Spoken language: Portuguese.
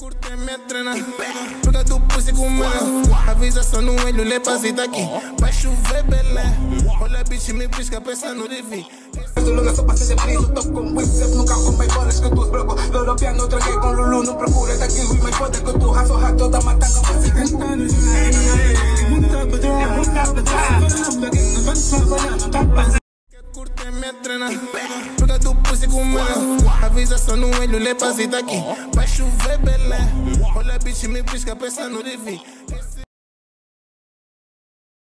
Curte minha trena, pega do pussy com mela. Avisa só no olho, lê pasita aqui. Vai chover, belé. Olha, bitch, me pisca, pensa no Divi. Tu lugar só pra ser preso, tô com no carro, mais bolas que tu broco. Europeano, traguei com Lulu, não procura daqui, Rui, mais foda que tu, raço, rato, da matanga, pra se. Curte minha trena, pega do pussy com mela. Avisa só no olho, lê pasita aqui. Vai chover, belé. Olha, me pisca, pensa no.